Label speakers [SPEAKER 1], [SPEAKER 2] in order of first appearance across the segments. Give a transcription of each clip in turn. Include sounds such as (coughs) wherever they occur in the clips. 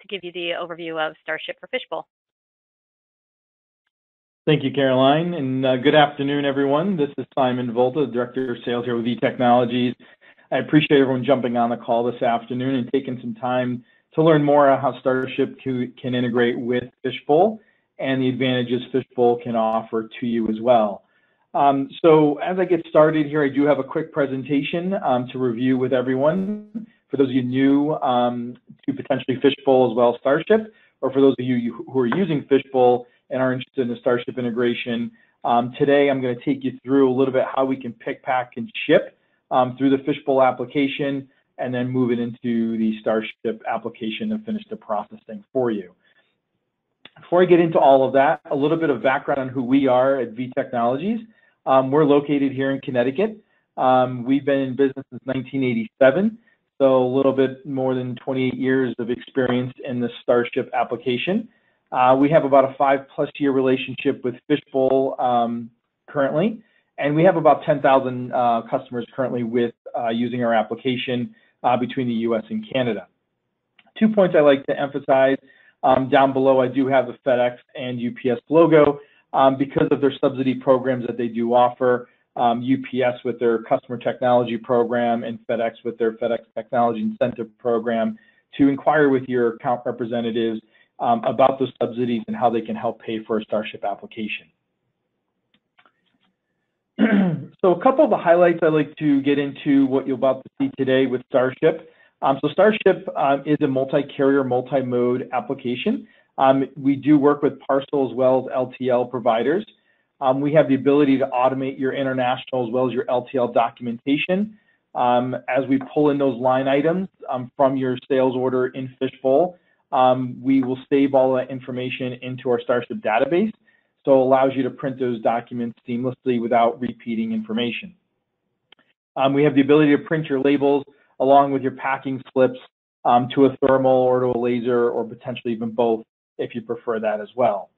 [SPEAKER 1] to give you the overview of Starship for Fishbowl.
[SPEAKER 2] Thank you, Caroline, and uh, good afternoon, everyone. This is Simon Volta, Director of Sales here with V Technologies. I appreciate everyone jumping on the call this afternoon and taking some time to learn more how Starship can integrate with Fishbowl and the advantages Fishbowl can offer to you as well. Um, so as I get started here, I do have a quick presentation um, to review with everyone. For those of you new um, to potentially Fishbowl as well as Starship, or for those of you who are using Fishbowl and are interested in the Starship integration, um, today I'm going to take you through a little bit how we can pick, pack, and ship um, through the Fishbowl application, and then move it into the Starship application and finish the processing for you. Before I get into all of that, a little bit of background on who we are at V Technologies. Um, we're located here in Connecticut. Um, we've been in business since 1987, so a little bit more than 28 years of experience in the Starship application. Uh, we have about a five plus year relationship with Fishbowl um, currently, and we have about 10,000 uh, customers currently with uh, using our application uh, between the US and Canada. Two points I like to emphasize. Um, down below, I do have the FedEx and UPS logo um, because of their subsidy programs that they do offer. Um, UPS with their customer technology program and FedEx with their FedEx technology incentive program to inquire with your account representatives um, about those subsidies and how they can help pay for a Starship application. (clears throat) so a couple of the highlights I'd like to get into what you're about to see today with Starship. Um, so Starship um, is a multi-carrier, multi-mode application. Um, we do work with parcel as well as LTL providers. Um, we have the ability to automate your international as well as your LTL documentation. Um, as we pull in those line items um, from your sales order in Fishbowl, we will save all that information into our Starship database. So it allows you to print those documents seamlessly without repeating information. we have the ability to print your labels along with your packing slips um, to a thermal or to a laser or potentially even both if you prefer that as well.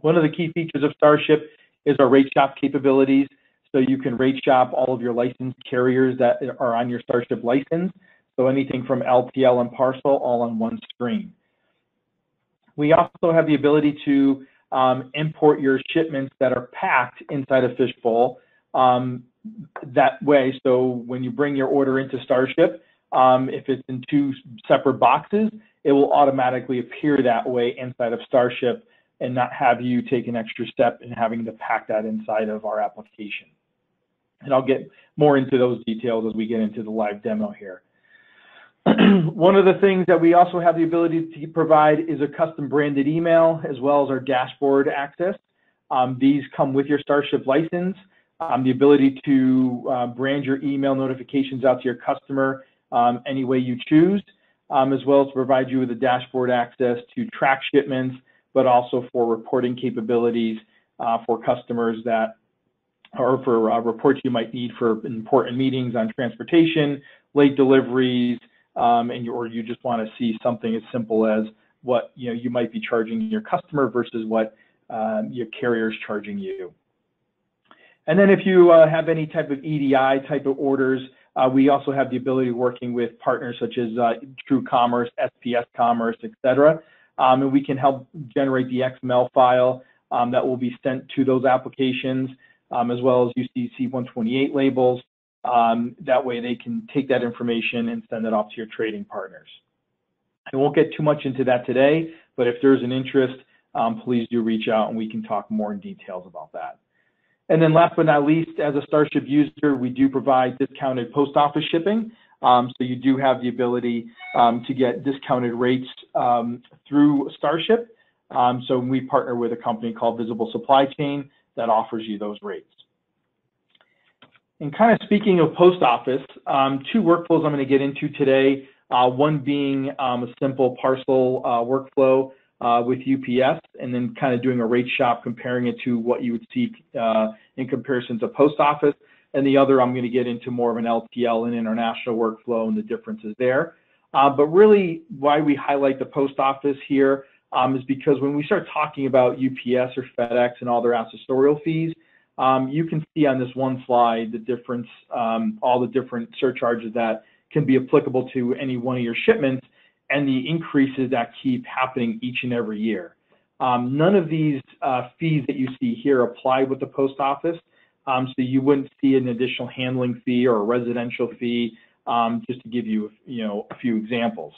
[SPEAKER 2] One of the key features of Starship is our rate shop capabilities. So you can rate shop all of your licensed carriers that are on your Starship license. So anything from LTL and parcel all on one screen. We also have the ability to um, import your shipments that are packed inside a fishbowl um, that way. So when you bring your order into Starship, um, if it's in two separate boxes, it will automatically appear that way inside of Starship and not have you take an extra step in having to pack that inside of our application. And I'll get more into those details as we get into the live demo here. (clears throat) One of the things that we also have the ability to provide is a custom branded email as well as our dashboard access. Um, these come with your Starship license. Um, the ability to uh, brand your email notifications out to your customer um, any way you choose um, as well as provide you with a dashboard access to track shipments, but also for reporting capabilities uh, for customers that, or for uh, reports you might need for important meetings on transportation, late deliveries, um, and you, or you just want to see something as simple as what you know you might be charging your customer versus what um, your carrier is charging you. And then if you uh, have any type of EDI type of orders, uh, we also have the ability working with partners such as uh, True Commerce, SPS Commerce, et cetera. Um, and we can help generate the XML file um, that will be sent to those applications, um, as well as UCC 128 labels. Um, that way they can take that information and send it off to your trading partners. I won't get too much into that today, but if there's an interest, um, please do reach out and we can talk more in details about that. And then last but not least, as a Starship user, we do provide discounted post office shipping. Um, so you do have the ability um, to get discounted rates um, through Starship. Um, so we partner with a company called Visible Supply Chain that offers you those rates. And kind of speaking of post office, um, two workflows I'm going to get into today. Uh, one being um, a simple parcel uh, workflow uh, with UPS and then kind of doing a rate shop, comparing it to what you would see uh, in comparison to post office. And the other, I'm going to get into more of an LTL and international workflow and the differences there. Uh, but really, why we highlight the post office here um, is because when we start talking about UPS or FedEx and all their accessorial fees, um, you can see on this one slide the difference, um, all the different surcharges that can be applicable to any one of your shipments and the increases that keep happening each and every year. Um, none of these uh, fees that you see here apply with the post office, um, so you wouldn't see an additional handling fee or a residential fee, um, just to give you, you know, a few examples.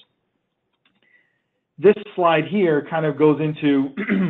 [SPEAKER 2] This slide here kind of goes into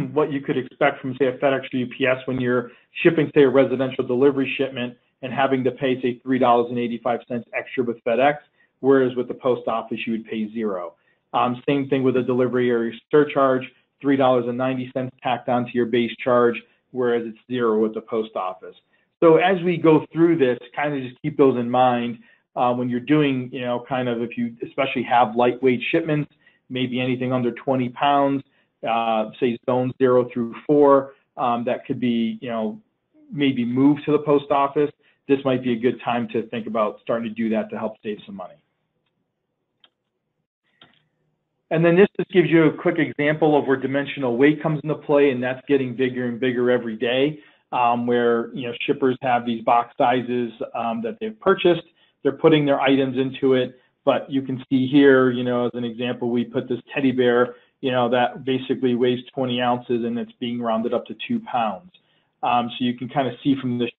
[SPEAKER 2] (clears throat) what you could expect from, say, a FedEx or UPS when you're shipping, say, a residential delivery shipment and having to pay, say, $3.85 extra with FedEx, whereas with the post office, you would pay zero. Um, same thing with a delivery area surcharge, $3.90 tacked onto your base charge, whereas it's zero with the post office. So as we go through this, kind of just keep those in mind uh, when you're doing, you know, kind of if you especially have lightweight shipments, maybe anything under 20 pounds, uh, say zone zero through four, um, that could be, you know, maybe moved to the post office. This might be a good time to think about starting to do that to help save some money. And then this just gives you a quick example of where dimensional weight comes into play, and that's getting bigger and bigger every day, um, where you know shippers have these box sizes um, that they've purchased. They're putting their items into it, but you can see here, you know, as an example, we put this teddy bear, you know, that basically weighs 20 ounces and it's being rounded up to two pounds. Um, so you can kind of see from this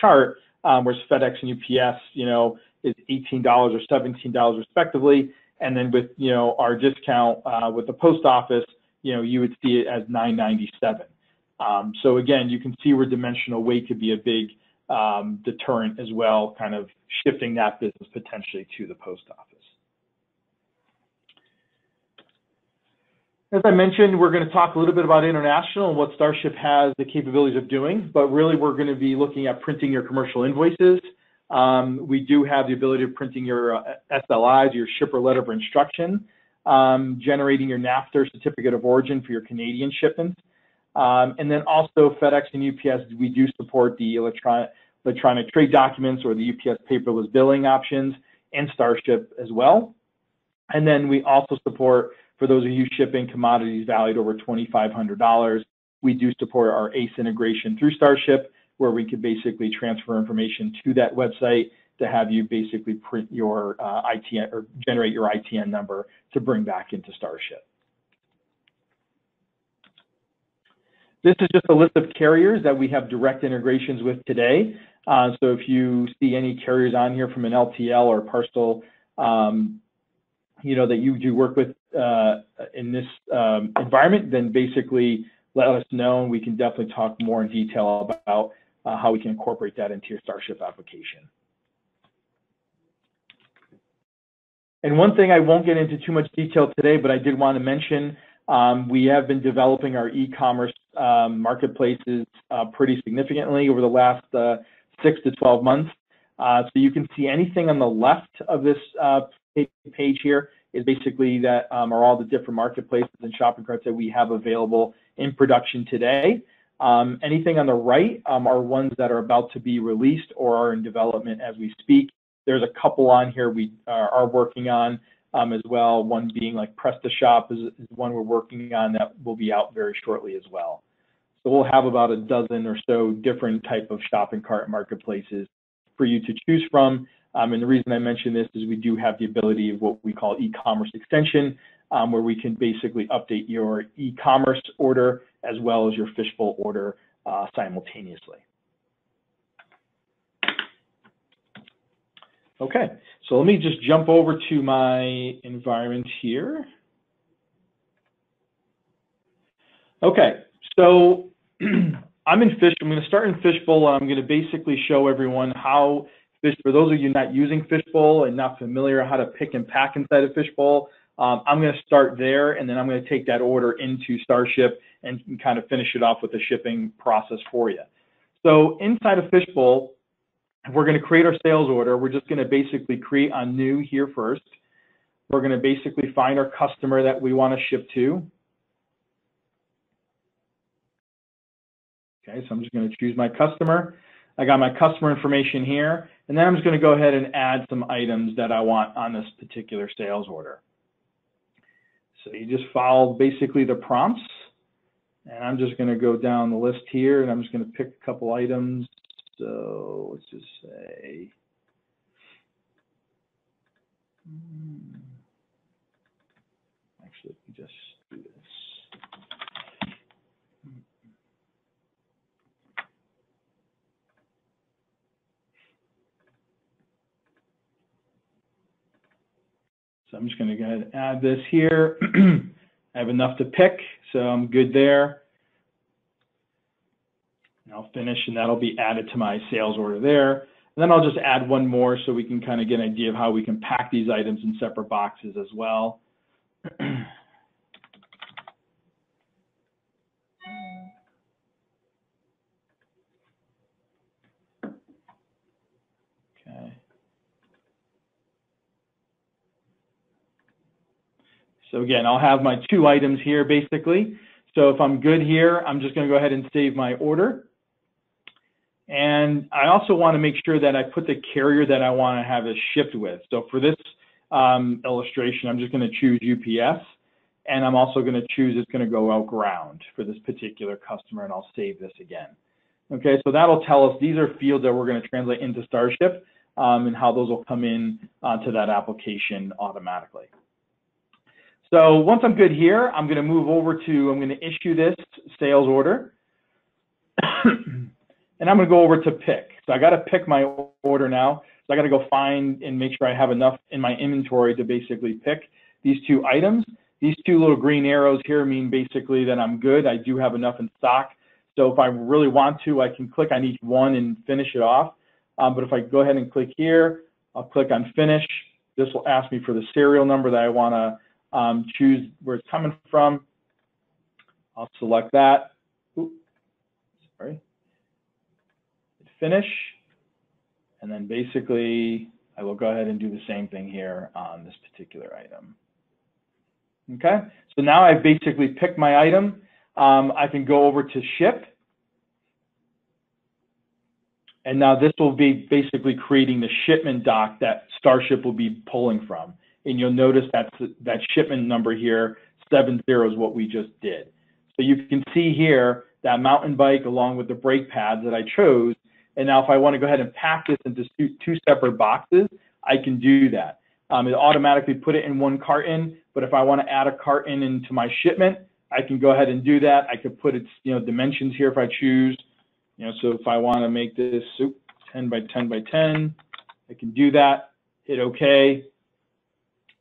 [SPEAKER 2] chart, um, whereas FedEx and UPS, you know, is $18 or $17 respectively. And then with, you know, our discount uh, with the post office, you know, you would see it as 997. Um, so again, you can see where dimensional weight could be a big um, deterrent as well, kind of shifting that business potentially to the post office. As I mentioned, we're going to talk a little bit about international and what Starship has the capabilities of doing, but really we're going to be looking at printing your commercial invoices, um, we do have the ability of printing your uh, SLIs, your shipper letter of instruction, um, generating your NAFTA certificate of origin for your Canadian shipments. Um, and then also FedEx and UPS, we do support the electronic, electronic trade documents or the UPS paperless billing options and Starship as well. And then we also support, for those of you shipping commodities valued over $2,500, we do support our ACE integration through Starship where we could basically transfer information to that website to have you basically print your uh, ITN or generate your ITN number to bring back into Starship. This is just a list of carriers that we have direct integrations with today. Uh, so if you see any carriers on here from an LTL or parcel, um, you know, that you do work with uh, in this um, environment, then basically let us know and we can definitely talk more in detail about uh, how we can incorporate that into your Starship application. And one thing I won't get into too much detail today, but I did want to mention, um, we have been developing our e-commerce marketplaces uh, pretty significantly over the last uh, six to 12 months. Uh, so you can see anything on the left of this page here is basically that um, are all the different marketplaces and shopping carts that we have available in production today. Um, anything on the right um, are ones that are about to be released or are in development as we speak. There's a couple on here we are working on um, as well. One being like PrestaShop is, is one we're working on that will be out very shortly as well. So we'll have about a dozen or so different type of shopping cart marketplaces for you to choose from. Um, and the reason I mention this is we do have the ability of what we call e-commerce extension, um, where we can basically update your e-commerce order as well as your fishbowl order uh, simultaneously. Okay, so let me just jump over to my environment here. Okay, so (clears throat) I'm in Fish. I'm going to start in Fishbowl. I'm going to basically show everyone how Fish. For those of you not using Fishbowl and not familiar how to pick and pack inside a Fishbowl, um, I'm going to start there, and then I'm going to take that order into Starship and kind of finish it off with the shipping process for you. So inside of Fishbowl, we're going to create our sales order. We're just going to basically create a new here first. We're going to basically find our customer that we want to ship to. Okay, so I'm just going to choose my customer. I got my customer information here, and then I'm just going to go ahead and add some items that I want on this particular sales order. So you just follow basically the prompts. And I'm just going to go down the list here and I'm just going to pick a couple items. So let's just say, hmm, Actually, let me just do this. So I'm just going to go ahead and add this here. (clears throat) I have enough to pick, so I'm good there. And I'll finish, and that'll be added to my sales order there. And then I'll just add one more so we can kind of get an idea of how we can pack these items in separate boxes as well. okay. So again, I'll have my two items here basically. So if I'm good here, I'm just going to go ahead and save my order. And I also want to make sure that I put the carrier that I want to have it shipped with. So for this um, illustration, I'm just going to choose UPS. And I'm also going to choose it's going to go out ground for this particular customer, and I'll save this again. Okay, so that'll tell us these are fields that we're going to translate into Starship um, and how those will come in uh, to that application automatically. So once I'm good here, I'm going to move over to, I'm going to issue this sales order. (coughs) and I'm going to go over to pick. So I got to pick my order now. So I got to go find and make sure I have enough in my inventory to basically pick these two items. These two little green arrows here mean basically that I'm good. I do have enough in stock. So if I really want to, I can click on each one and finish it off. Um, but if I go ahead and click here, I'll click on finish. This will ask me for the serial number that I want to um, choose where it's coming from. I'll select that. Oops, sorry. Finish. And then basically, I will go ahead and do the same thing here on this particular item. Okay, so now I've basically picked my item. Um, I can go over to ship. And now this will be basically creating the shipment doc that Starship will be pulling from and you'll notice that that shipment number here, seven zero is what we just did. So you can see here that mountain bike along with the brake pads that I chose. And now if I want to go ahead and pack this into two separate boxes, I can do that. Um, it automatically put it in one carton, but if I want to add a carton into my shipment, I can go ahead and do that. I could put its you know dimensions here if I choose. You know, so if I want to make this 10 by 10 by 10, I can do that. Hit OK.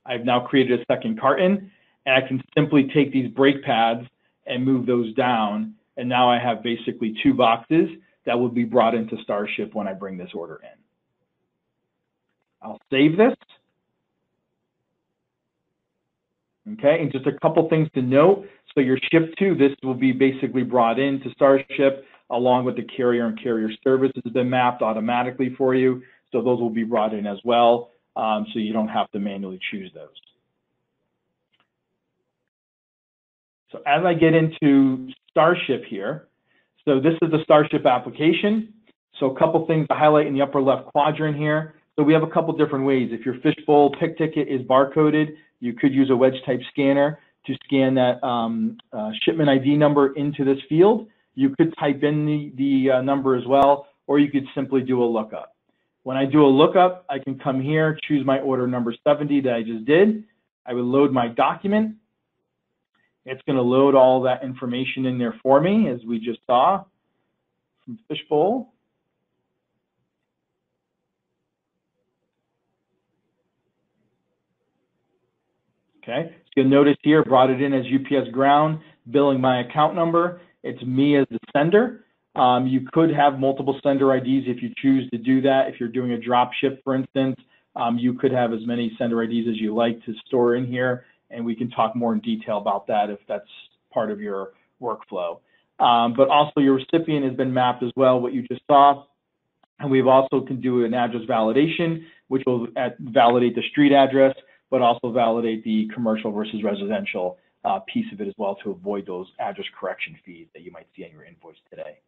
[SPEAKER 2] I've now created a second carton and I can simply take these brake pads and move those down. And now I have basically two boxes that will be brought into Starship when I bring this order in. I'll save this. Okay, and just a couple things to note. So your ship to, this will be basically brought into Starship along with the carrier and carrier services has been mapped automatically for you. So those will be brought in as well um, so you don't have to manually choose those. So as I get into Starship here, so this is the Starship application. So a couple things to highlight in the upper left quadrant here. So we have a couple different ways. If your fishbowl pick ticket is barcoded, you could use a wedge type scanner to scan that um, uh, shipment ID number into this field. You could type in the, the uh, number as well, or you could simply do a lookup. When I do a lookup, I can come here, choose my order number 70 that I just did. I would load my document. It's going to load all that information in there for me, as we just saw from Fishbowl. Okay, so you'll notice here, brought it in as UPS ground, billing my account number. It's me as the sender. Um, you could have multiple sender IDs if you choose to do that. If you're doing a drop ship, for instance, um, you could have as many sender IDs as you like to store in here, and we can talk more in detail about that if that's part of your workflow. Um, but also your recipient has been mapped as well, what you just saw. And we've also can do an address validation, which will validate the street address, but also validate the commercial versus residential uh, piece of it as well to avoid those address correction fees that you might see on your invoice today.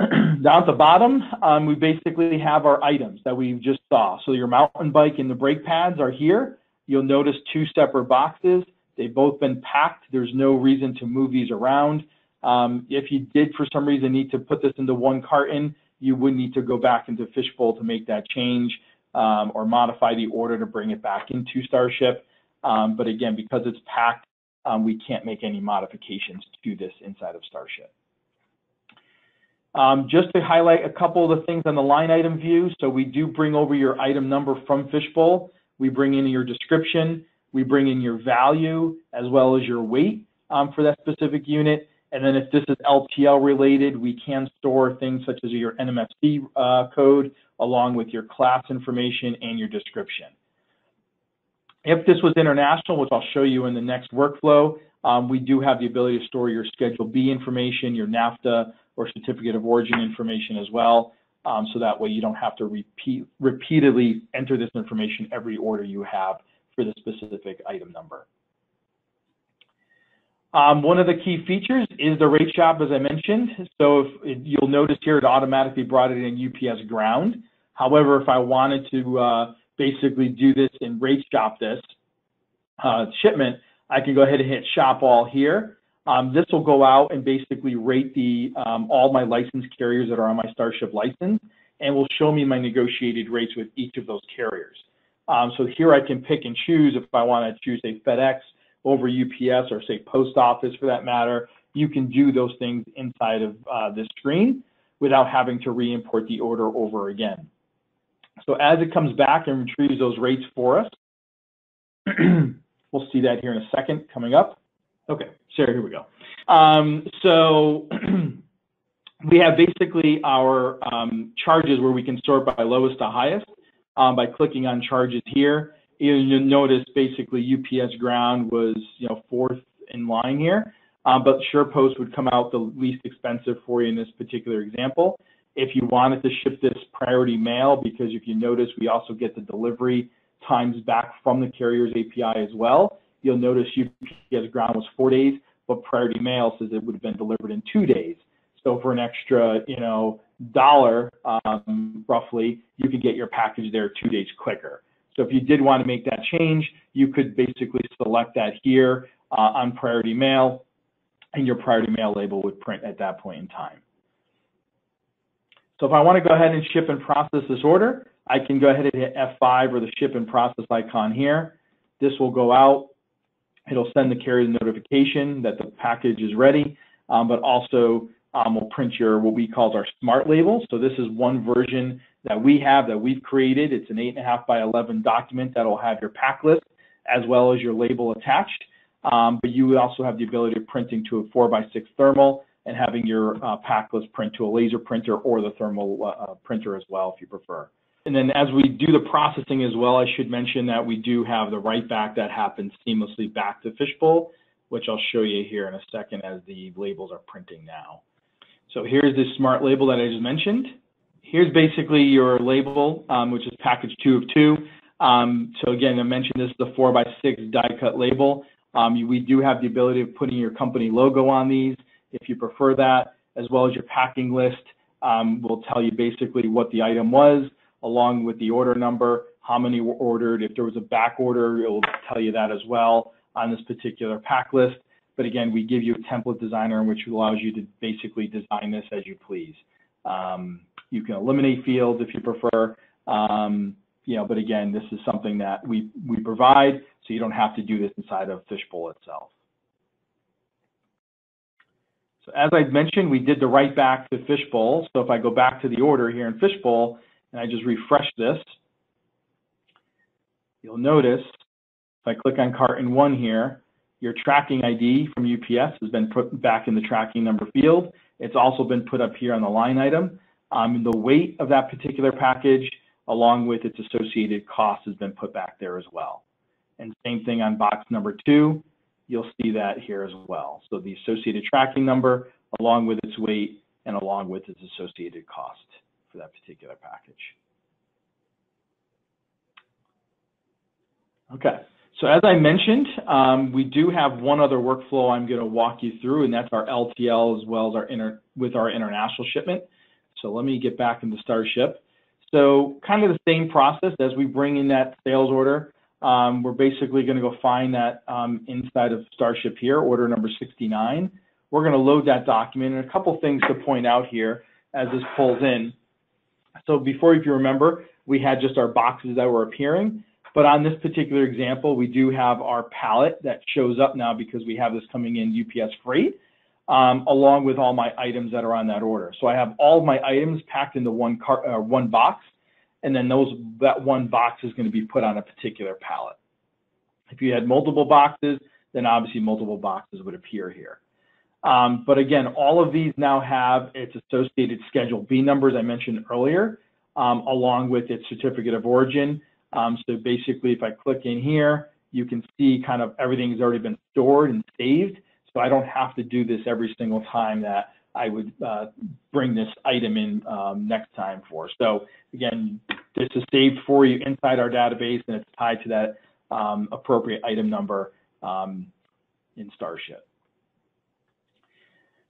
[SPEAKER 2] (clears throat) Down at the bottom, um, we basically have our items that we just saw. So your mountain bike and the brake pads are here. You'll notice two separate boxes. They've both been packed. There's no reason to move these around. Um, if you did, for some reason, need to put this into one carton, you would need to go back into Fishbowl to make that change um, or modify the order to bring it back into Starship. Um, but again, because it's packed, um, we can't make any modifications to this inside of Starship. Um, just to highlight a couple of the things on the line item view. So we do bring over your item number from Fishbowl. We bring in your description. We bring in your value as well as your weight um, for that specific unit. And then if this is LTL related, we can store things such as your NMFC uh, code along with your class information and your description. If this was international, which I'll show you in the next workflow, um, we do have the ability to store your Schedule B information, your NAFTA or Certificate of Origin information as well. Um, so that way you don't have to repeat, repeatedly enter this information every order you have for the specific item number. Um, one of the key features is the rate shop, as I mentioned. So if, you'll notice here, it automatically brought it in UPS ground. However, if I wanted to uh, basically do this and rate shop this uh, shipment, I can go ahead and hit shop all here. Um, this will go out and basically rate the um, all my licensed carriers that are on my Starship license and will show me my negotiated rates with each of those carriers. Um, so here I can pick and choose if I want to choose a FedEx over UPS or say post office for that matter. You can do those things inside of uh, this screen without having to re-import the order over again. So as it comes back and retrieves those rates for us, (clears throat) we'll see that here in a second coming up. Okay, Sarah, here we go. Um, so (clears throat) we have basically our um, charges where we can sort by lowest to highest um, by clicking on charges here. You'll notice basically UPS ground was you know fourth in line here, um, but SurePost would come out the least expensive for you in this particular example. If you wanted to ship this priority mail, because if you notice, we also get the delivery times back from the carrier's API as well. You'll notice UPS ground was four days, but priority mail says it would have been delivered in two days. So for an extra, you know, dollar um, roughly, you could get your package there two days quicker. So if you did want to make that change, you could basically select that here uh, on priority mail, and your priority mail label would print at that point in time. So if I want to go ahead and ship and process this order, I can go ahead and hit F5 or the ship and process icon here. This will go out. It'll send the carrier the notification that the package is ready, um, but also um, will print your what we call our smart label. So this is one version that we have that we've created. It's an 8.5 by 11 document that will have your pack list as well as your label attached. Um, but you also have the ability of printing to a 4 by 6 thermal and having your uh, pack list print to a laser printer or the thermal uh, uh, printer as well if you prefer. And then as we do the processing as well, I should mention that we do have the write back that happens seamlessly back to Fishbowl, which I'll show you here in a second as the labels are printing now. So here's this smart label that I just mentioned. Here's basically your label, um, which is package two of two. Um, so again, I mentioned this is the four by six die cut label. Um, we do have the ability of putting your company logo on these if you prefer that, as well as your packing list um, will tell you basically what the item was, along with the order number, how many were ordered. If there was a back order, it will tell you that as well on this particular pack list. But again, we give you a template designer which allows you to basically design this as you please. Um, you can eliminate fields if you prefer. Um, you know, but again, this is something that we, we provide, so you don't have to do this inside of Fishbowl itself. So as I mentioned, we did the write back to Fishbowl. So if I go back to the order here in Fishbowl and I just refresh this, you'll notice if I click on carton one here, your tracking ID from UPS has been put back in the tracking number field. It's also been put up here on the line item. Um, the weight of that particular package, along with its associated cost, has been put back there as well. And same thing on box number two, you'll see that here as well. So the associated tracking number, along with its weight, and along with its associated cost for that particular package. Okay. So as I mentioned, um, we do have one other workflow I'm going to walk you through, and that's our LTL as well as our inter with our international shipment. So let me get back into Starship. So kind of the same process as we bring in that sales order. Um, we're basically going to go find that um, inside of Starship here, order number 69. We're going to load that document. And a couple things to point out here as this pulls in. So before, if you remember, we had just our boxes that were appearing. But on this particular example, we do have our pallet that shows up now because we have this coming in UPS freight, um, along with all my items that are on that order. So I have all my items packed into one car, uh, one box, and then those that one box is going to be put on a particular pallet. If you had multiple boxes, then obviously multiple boxes would appear here. Um, but again, all of these now have its associated Schedule B numbers I mentioned earlier, um, along with its certificate of origin. Um, so basically, if I click in here, you can see kind of everything has already been stored and saved. So I don't have to do this every single time that I would uh, bring this item in um, next time for. So again, this is saved for you inside our database and it's tied to that um, appropriate item number um, in Starship.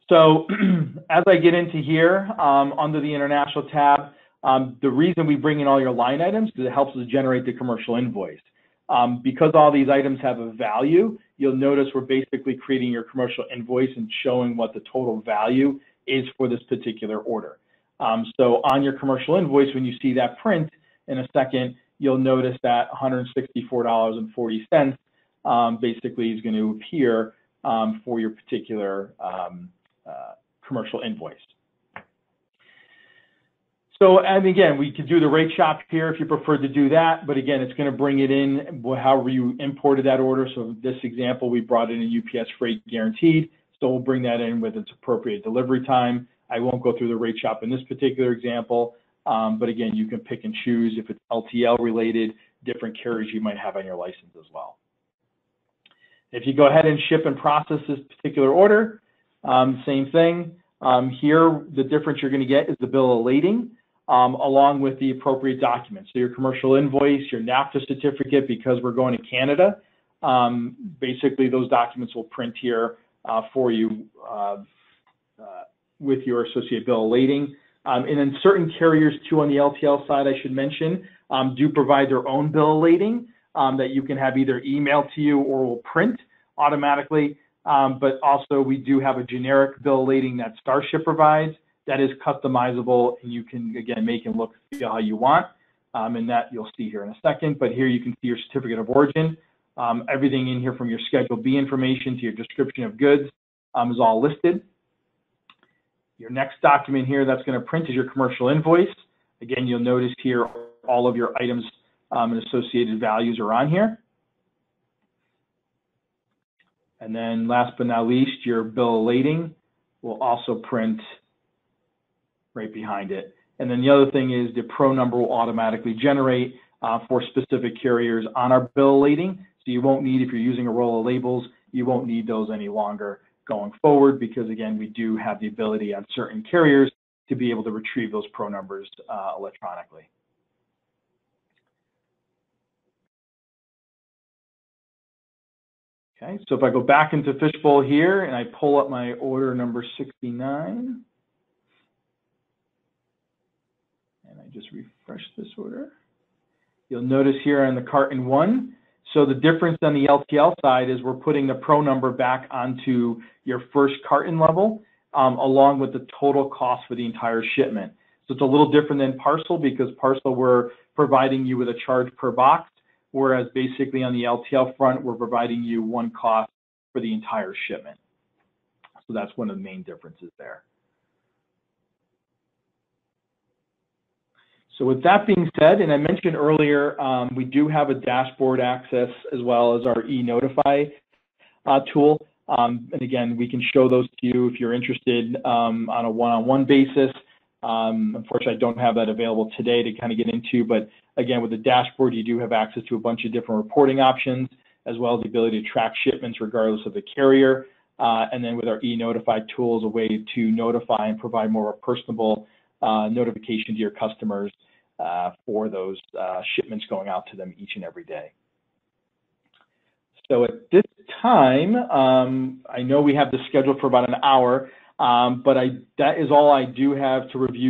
[SPEAKER 2] So (clears throat) as I get into here, um, under the international tab, um, the reason we bring in all your line items is it helps us generate the commercial invoice. Um, because all these items have a value, you'll notice we're basically creating your commercial invoice and showing what the total value is for this particular order. Um, so on your commercial invoice, when you see that print in a second, you'll notice that $164.40 um, basically is going to appear um, for your particular commercial invoice. So, and again, we could do the rate shop here if you prefer to do that, but again, it's going to bring it in however you imported that order. So this example, we brought in a UPS freight guaranteed. So we'll bring that in with its appropriate delivery time. I won't go through the rate shop in this particular example, um, but again, you can pick and choose if it's LTL related, different carriers you might have on your license as well. If you go ahead and ship and process this particular order, um, same thing. Um, here, the difference you're going to get is the bill of lading um, along with the appropriate documents. So your commercial invoice, your NAFTA certificate, because we're going to Canada, um, basically those documents will print here uh, for you uh, uh, with your associate bill of lading. Um, and then certain carriers too on the LTL side, I should mention, um, do provide their own bill of lading that you can have either emailed to you or will print automatically. Um, but also we do have a generic bill lading that Starship provides that is customizable and you can, again, make and look feel how you want. Um, and that you'll see here in a second. But here you can see your certificate of origin. Um, everything in here from your Schedule B information to your description of goods um, is all listed. Your next document here that's going to print is your commercial invoice. Again, you'll notice here all of your items um, and associated values are on here. And then last but not least, your bill of lading will also print right behind it. And then the other thing is the pro number will automatically generate uh, for specific carriers on our bill lading. So you won't need, if you're using a roll of labels, you won't need those any longer going forward because again, we do have the ability on certain carriers to be able to retrieve those pro numbers uh, electronically. Okay, so if I go back into Fishbowl here and I pull up my order number 69, and I just refresh this order. You'll notice here on the carton one, so the difference on the LTL side is we're putting the pro number back onto your first carton level, um, along with the total cost for the entire shipment. So it's a little different than parcel because parcel we're providing you with a charge per box, whereas basically on the LTL front, we're providing you one cost for the entire shipment. So that's one of the main differences there. So with that being said, and I mentioned earlier, um, we do have a dashboard access as well as our e-notify uh, tool. Um, and again, we can show those to you if you're interested um, on a one-on-one -on -one basis. Um, unfortunately, I don't have that available today to kind of get into, but again, with the dashboard, you do have access to a bunch of different reporting options, as well as the ability to track shipments regardless of the carrier. Uh, and then with our e-notify tool a way to notify and provide more of a personable uh, notification to your customers uh, for those uh, shipments going out to them each and every day. So at this time, um, I know we have this scheduled for about an hour, um, but I, that is all I do have to review